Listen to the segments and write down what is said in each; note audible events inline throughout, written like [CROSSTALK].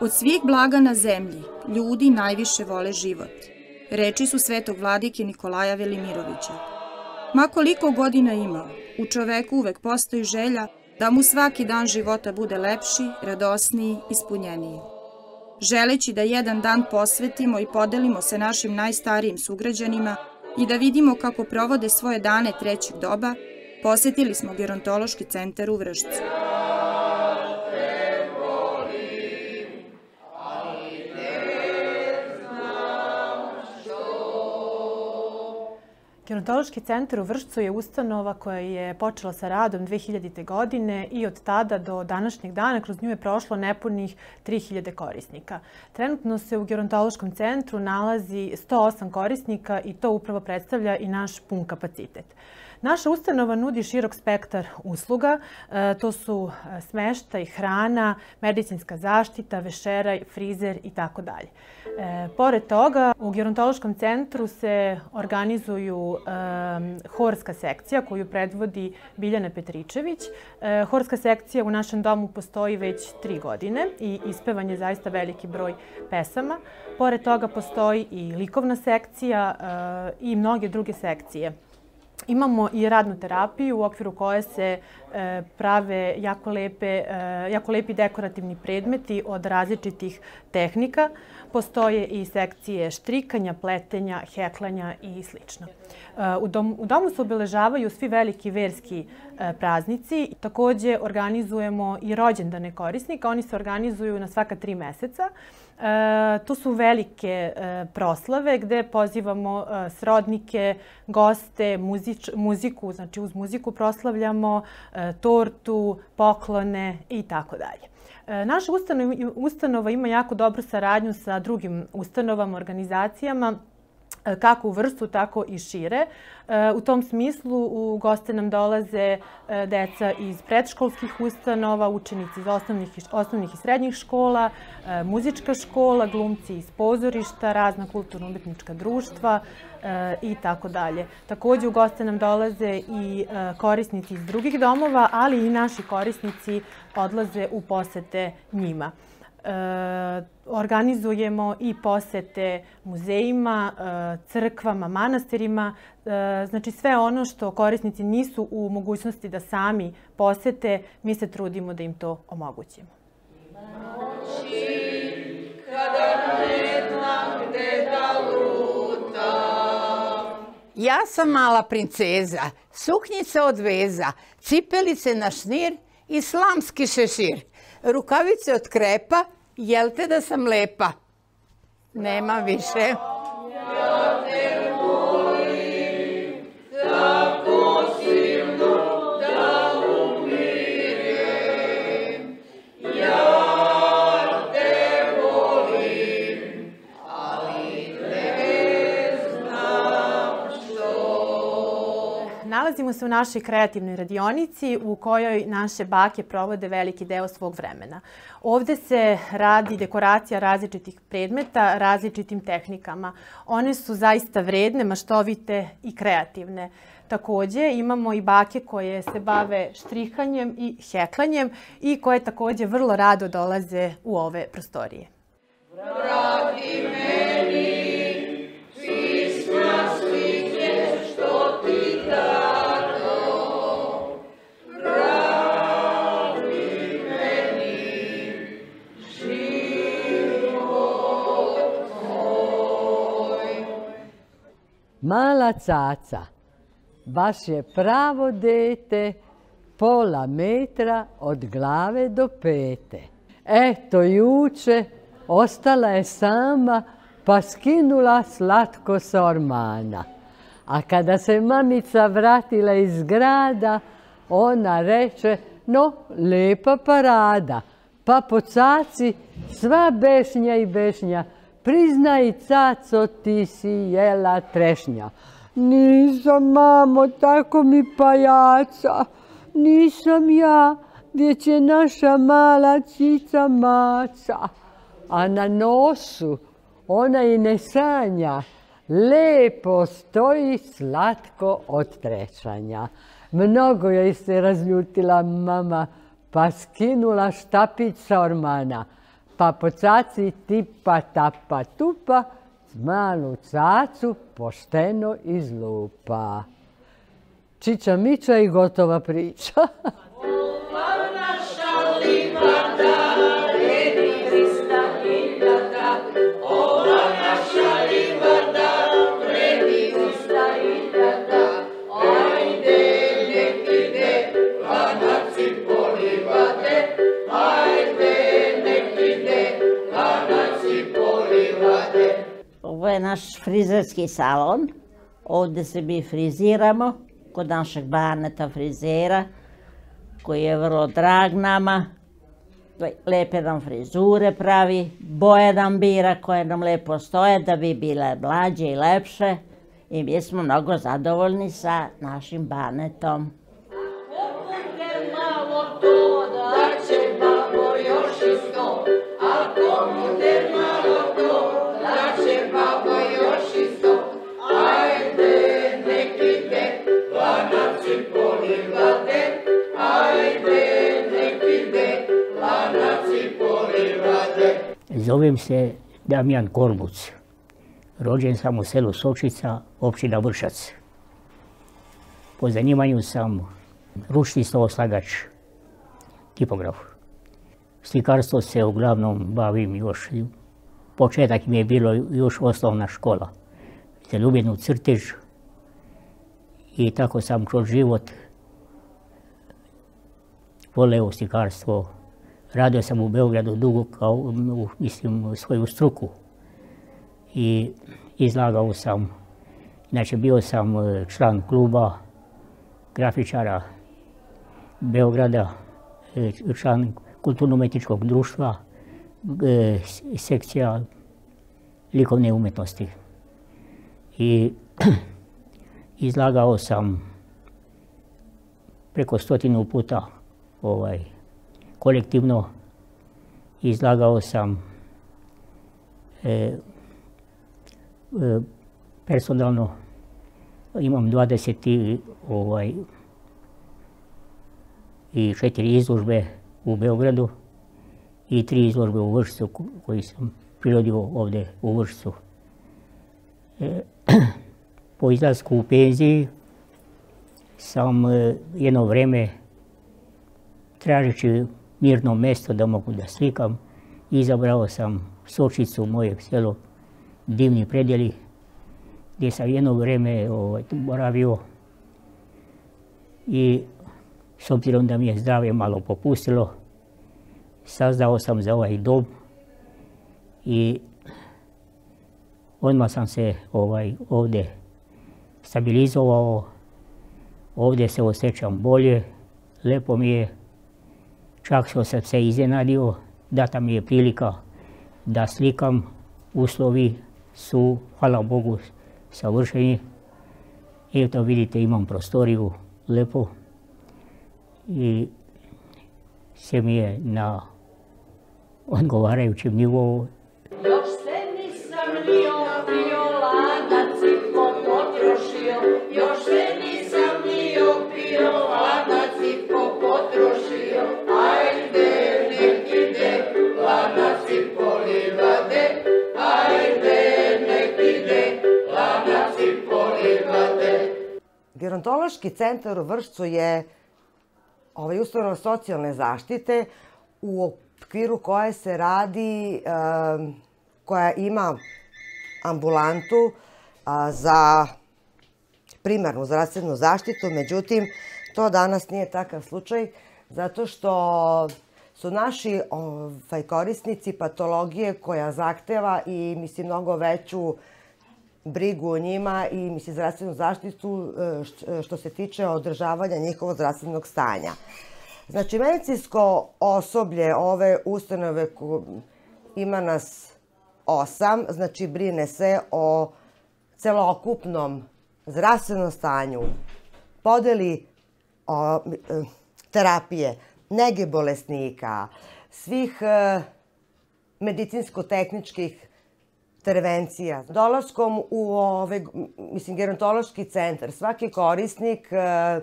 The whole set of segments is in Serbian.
Od svih blaga na zemlji, ljudi najviše vole život. Reči su svetog vladike Nikolaja Velimirovića. Ma koliko godina imao, u čoveku uvek postoji želja da mu svaki dan života bude lepši, radosniji, ispunjeniji. Želeći da jedan dan posvetimo i podelimo se našim najstarijim sugrađanima i da vidimo kako provode svoje dane trećeg doba, posetili smo gerontološki centar u Vršcu. Gerontološki centar u Vršcu je ustanova koja je počela sa radom 2000. godine i od tada do današnjeg dana kroz nju je prošlo nepunih 3000 korisnika. Trenutno se u gerontološkom centru nalazi 108 korisnika i to upravo predstavlja i naš pun kapacitet. Naša ustanova nudi širok spektar usluga. E, to su e, smeštaj, hrana, medicinska zaštita, vešeraj, frizer i tako dalje. E, pored toga, u gerontološkom centru se organizuju horska sekcija koju predvodi Biljana Petričević. Horska sekcija u našem domu postoji već tri godine i ispevan je zaista veliki broj pesama. Pored toga postoji i likovna sekcija i mnoge druge sekcije Imamo i radnu terapiju u okviru koje se e, prave jako, lepe, e, jako lepi dekorativni predmeti od različitih tehnika. Postoje i sekcije štrikanja, pletenja, heklanja i sl. E, u, u domu se obeležavaju svi veliki verski praznici. Takođe organizujemo i rođendane korisnika. Oni se organizuju na svaka tri meseca. E, to su velike proslave gde pozivamo srodnike, goste, muzič, muziku, znači uz muziku proslavljamo tortu, poklone i tako dalje. E, naša ustanova, ima jako dobru saradnju sa drugim ustanovama, organizacijama kako u vrstu, tako i šire. E, u tom smislu u goste nam dolaze e, deca iz predškolskih ustanova, učenici iz osnovnih, osnovnih i srednjih škola, muzička škola, glumci iz pozorišta, razna kulturno-umetnička društva i tako dalje. Takođe u goste nam dolaze i korisnici iz drugih domova, ali i naši korisnici odlaze u posete njima. E, organizujemo i posete muzejima, e, crkvama, manastirima, e, znači sve ono što korisnici nisu u mogućnosti da sami posete, mi se trudimo da im to omogućimo. Noći, kada ne znam gde da lutam. Ja sam mala princeza, suknjica od veza, cipelice na šnir i slamski šešir rukavice od krepa, jel te da sam lepa? Nema više. Nalazimo se u našoj kreativnoj radionici u kojoj naše bake provode veliki deo svog vremena. Ovde se radi dekoracija različitih predmeta različitim tehnikama. One su zaista vredne, maštovite i kreativne. Takođe imamo i bake koje se bave štrihanjem i heklanjem i koje takođe vrlo rado dolaze u ove prostorije. Vrati meni Mala caca, baš je pravo dete, pola metra od glave do pete. Eto, juče ostala je sama, pa skinula slatko s ormana. A kada se mamica vratila iz grada, ona reče, no, lepa parada, pa po caci sva bešnja i bešnja, priznaj, caco, ti si jela trešnja. Nisam, mamo, tako mi pajaca. nisam ja, već je naša mala cica maca. A na nosu ona i ne sanja, lepo stoji slatko od trečanja. Mnogo joj se razljutila mama, pa skinula štapić sa ormana, pa po caci tipa tapa tupa, malu cacu pošteno izlupa. Čiča miča i gotova priča. Ovo je naš frizerski salon. Ovde se mi friziramo kod našeg Barneta frizera, koji je vrlo drag nama. Lepe nam frizure pravi, boje nam bira koje nam lepo stoje da bi bile mlađe i lepše. I mi smo mnogo zadovoljni sa našim Barnetom. Zovem se Damjan Korbuc. Rođen sam u selu Sočica, općina Vršac. Po zanimanju sam ručni sloslagač, tipograf. Slikarstvo se uglavnom bavim još, početak mi je bilo još osnovna škola. Zaljubljenu crtež i tako sam kroz život voleo slikarstvo, Radio sam u Beogradu dugo kao, mislim, svoju struku. I izlagao sam, znači bio sam e, član kluba grafičara Beograda, e, član kulturno-umetničkog društva, e, sekcija likovne umetnosti. I [CLEARS THROAT] izlagao sam preko stotinu puta ovaj, kolektivno izlagao sam e, e, personalno imam 20 i, ovaj, i četiri izložbe u Beogradu i tri izložbe u Vršcu koji sam prirodio ovde u Vršcu. E, [CLEARS THROAT] po izlasku u penziji sam e, jedno vreme tražeći mirno mesto da mogu da slikam. Izabrao sam Sočicu, moje selo, divni predjeli, gdje sam jedno vreme ovaj, boravio. I s obzirom da mi je zdravlje malo popustilo, sazdao sam za ovaj dom i odmah sam se ovaj, ovde stabilizovao, ovdje se osjećam bolje, lepo mi je, Čak što sam se iznenadio, data mi je prilika da slikam, uslovi su, hvala Bogu, savršeni. Eto vidite imam prostoriju lepo i sve mi je na odgovarajućem nivou Gerontološki centar u Vršcu je ovaj ustanova socijalne zaštite u okviru koje se radi, koja ima ambulantu za primarnu zdravstvenu zaštitu, međutim, to danas nije takav slučaj, zato što su naši ovaj, korisnici patologije koja zahteva i, mislim, mnogo veću brigu o njima i mislim zdravstvenu zaštitu e, e, što se tiče održavanja njihovog zdravstvenog stanja. Znači, medicinsko osoblje ove ustanove ima nas osam, znači brine se o celokupnom zdravstvenom stanju, podeli o, e, terapije, nege bolesnika, svih medicinsko-tehničkih intervencija. Dolaskom u ove, mislim, gerontološki centar, svaki korisnik e,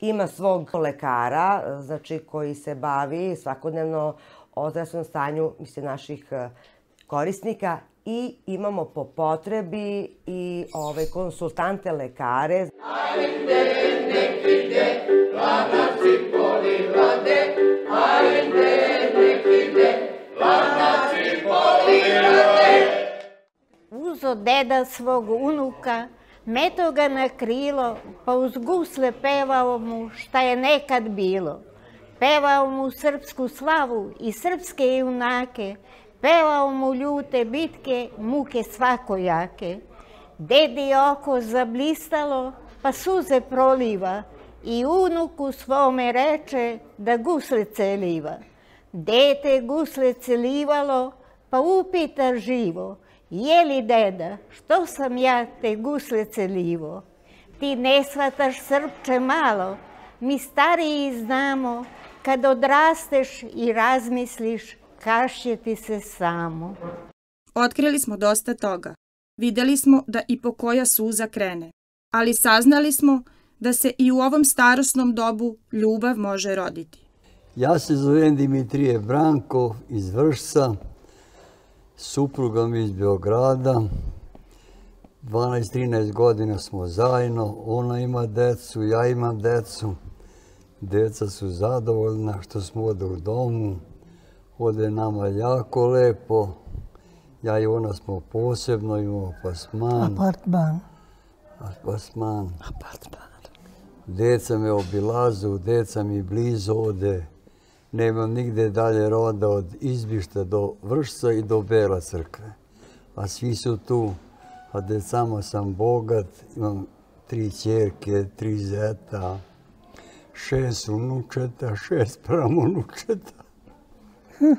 ima svog lekara, znači koji se bavi svakodnevno o zdravstvenom stanju, mislim, naših e, korisnika i imamo po potrebi i ove konsultante lekare. Ajde, nek deda svog unuka, meto ga na krilo, pa uz gusle pevao mu šta je nekad bilo. Pevao mu srpsku slavu i srpske junake, Pevao mu ljute bitke, muke svakojake. Dedi oko zablistalo, pa suze proliva i unuku svome reče da guslice liva. Dete guslice livalo, pa upita živo, je li deda, što sam ja te guslice livo? Ti ne shvataš srpče malo, mi stariji znamo, kad odrasteš i razmisliš kašje ti se samo. Otkrili smo dosta toga. Videli smo da i po koja suza krene. Ali saznali smo da se i u ovom starosnom dobu ljubav može roditi. Ja se zovem Dimitrije Branko iz Vršca, suprugom iz Beograda. 12-13 godina smo zajedno, ona ima decu, ja imam decu. Deca su zadovoljna što smo ovde u domu. Ovde nama jako lepo. Ja i ona smo posebno, imamo pasman. Apartman. Pasman. Apartman. Deca me obilazu, deca mi blizu ovde. Nemam nigde dalje roda od izbišta do Vršca i do Bela crkve. A svi su tu. A decama sam bogat, imam tri čerke, tri zeta, šest unučeta, šest pramunučeta. [LAUGHS]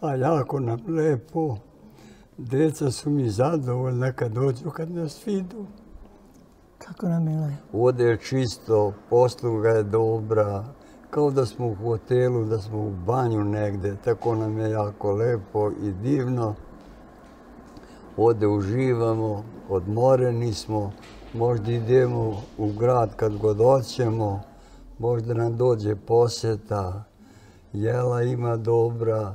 A jako nam lepo. Deca su mi zadovoljna kad dođu, kad nas vidu. Kako nam je lepo. Ovde je čisto, posluga je dobra, kao da smo u hotelu, da smo u banju negde. Tako nam je jako lepo i divno. Ovde uživamo, odmoreni smo, možda idemo u grad kad god hoćemo, možda nam dođe poseta, jela ima dobra,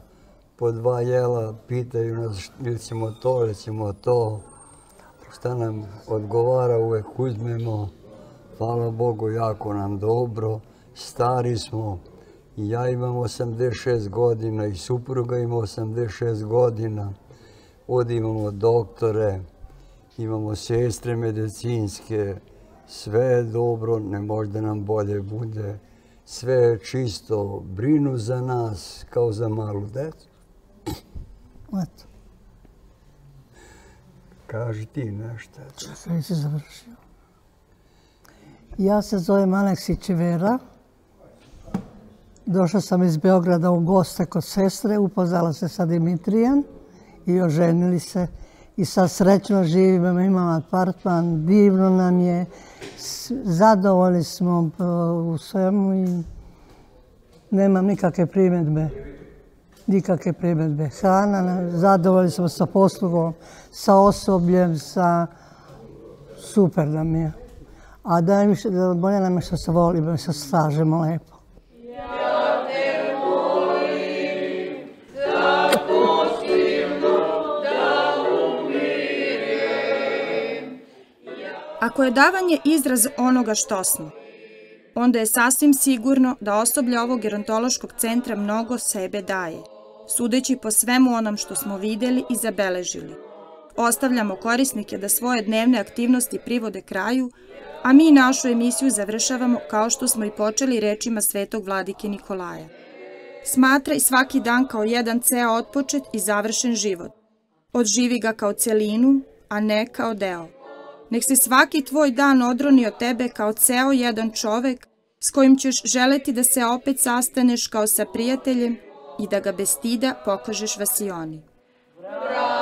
po dva jela pitaju nas ili ćemo to ili ćemo to. Šta nam odgovara uvek uzmemo. Hvala Bogu, jako nam dobro. Stari smo. Ja imam 86 godina i supruga ima 86 godina. Ovdje imamo doktore, imamo sestre medicinske. Sve je dobro, ne možda nam bolje bude sve je čisto, brinu za nas kao za malu decu. Eto. Kaži ti nešto. Čekaj, si završio. Ja se zovem Aleksić Vera. Došla sam iz Beograda u goste kod sestre, upoznala se sa Dimitrijem i oženili se. I sad srećno živimo, imam apartman, divno nam je, zadovoljni smo u svemu i nemam nikakve primjedbe. Nikakve primjedbe. Hrana, zadovoljni smo sa poslugom, sa osobljem, sa... Super nam je. A da bolje nam je što se volimo i što slažemo lepo. Ako je davanje izraz onoga što smo, onda je sasvim sigurno da osoblje ovog gerontološkog centra mnogo sebe daje, sudeći po svemu onom što smo videli i zabeležili. Ostavljamo korisnike da svoje dnevne aktivnosti privode kraju, a mi našu emisiju završavamo kao što smo i počeli rečima svetog vladike Nikolaja. Smatraj svaki dan kao jedan ceo otpočet i završen život. Odživi ga kao celinu, a ne kao deo. Nek se svaki tvoj dan odroni od tebe kao ceo jedan čovek s kojim ćeš želeti da se opet sastaneš kao sa prijateljem i da ga bez stida pokažeš vasioni. Bravo!